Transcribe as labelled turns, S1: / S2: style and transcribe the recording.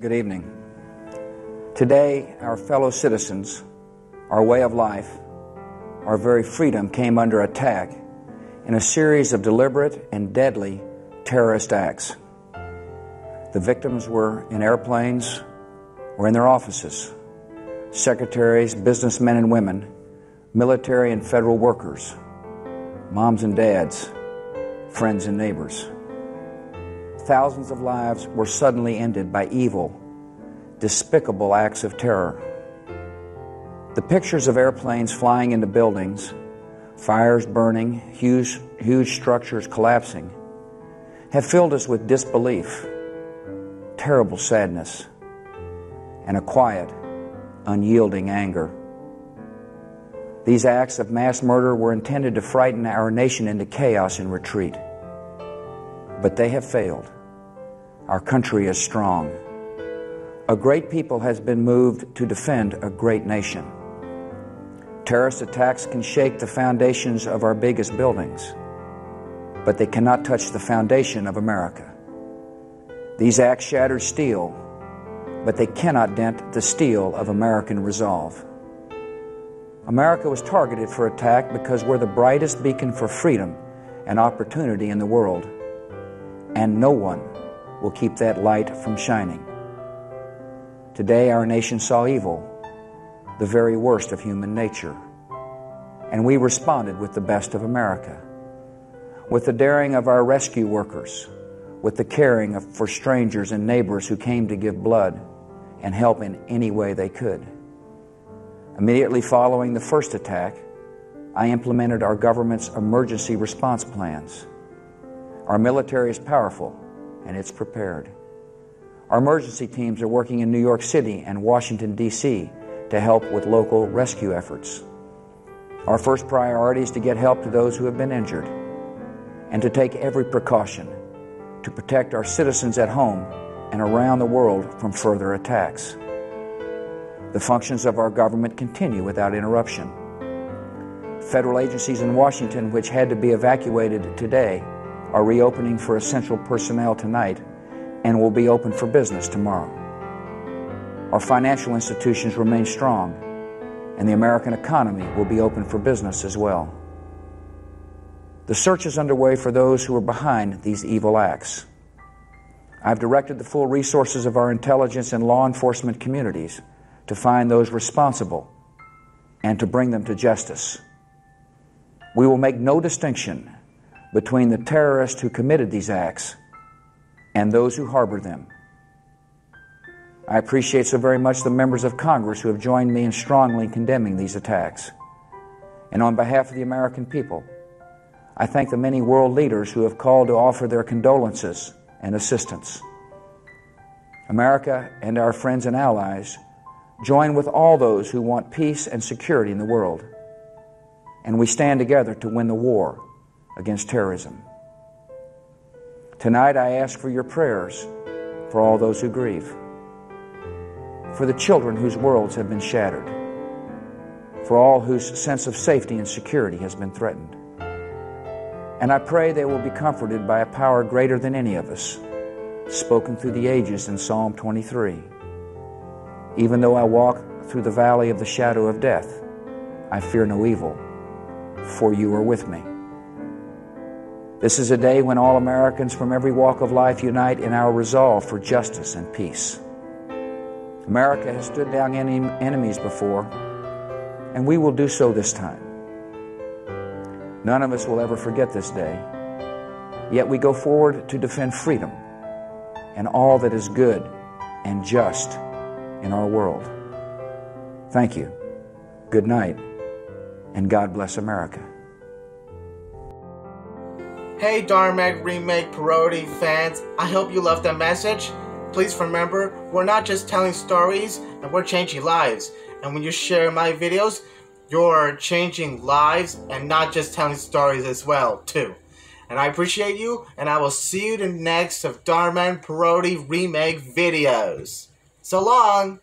S1: Good evening. Today, our fellow citizens, our way of life, our very freedom came under attack in a series of deliberate and deadly terrorist acts. The victims were in airplanes or in their offices secretaries, businessmen and women, military and federal workers, moms and dads, friends and neighbors. Thousands of lives were suddenly ended by evil, despicable acts of terror. The pictures of airplanes flying into buildings, fires burning, huge, huge structures collapsing, have filled us with disbelief, terrible sadness, and a quiet, unyielding anger. These acts of mass murder were intended to frighten our nation into chaos and retreat. But they have failed. Our country is strong. A great people has been moved to defend a great nation. Terrorist attacks can shake the foundations of our biggest buildings, but they cannot touch the foundation of America. These acts shatter steel, but they cannot dent the steel of American resolve. America was targeted for attack because we're the brightest beacon for freedom and opportunity in the world, and no one will keep that light from shining. Today, our nation saw evil, the very worst of human nature, and we responded with the best of America, with the daring of our rescue workers, with the caring of, for strangers and neighbors who came to give blood and help in any way they could. Immediately following the first attack, I implemented our government's emergency response plans. Our military is powerful and it's prepared. Our emergency teams are working in New York City and Washington, D.C. to help with local rescue efforts. Our first priority is to get help to those who have been injured and to take every precaution to protect our citizens at home and around the world from further attacks. The functions of our government continue without interruption. Federal agencies in Washington, which had to be evacuated today, are reopening for essential personnel tonight and will be open for business tomorrow. Our financial institutions remain strong, and the American economy will be open for business as well. The search is underway for those who are behind these evil acts. I've directed the full resources of our intelligence and law enforcement communities to find those responsible and to bring them to justice. We will make no distinction between the terrorists who committed these acts and those who harbor them. I appreciate so very much the members of Congress who have joined me in strongly condemning these attacks. And on behalf of the American people, I thank the many world leaders who have called to offer their condolences and assistance. America and our friends and allies join with all those who want peace and security in the world, and we stand together to win the war against terrorism. Tonight, I ask for your prayers for all those who grieve, for the children whose worlds have been shattered, for all whose sense of safety and security has been threatened. And I pray they will be comforted by a power greater than any of us, spoken through the ages in Psalm 23. Even though I walk through the valley of the shadow of death, I fear no evil, for you are with me. This is a day when all Americans from every walk of life unite in our resolve for justice and peace. America has stood down any enemies before, and we will do so this time. None of us will ever forget this day. Yet we go forward to defend freedom and all that is good and just in our world. Thank you. Good night, and God bless America.
S2: Hey Dhar Mann Remake Parody fans, I hope you love the message. Please remember, we're not just telling stories, and we're changing lives. And when you share my videos, you're changing lives and not just telling stories as well, too. And I appreciate you, and I will see you in the next of Dhar Mann Parody remake videos. So long!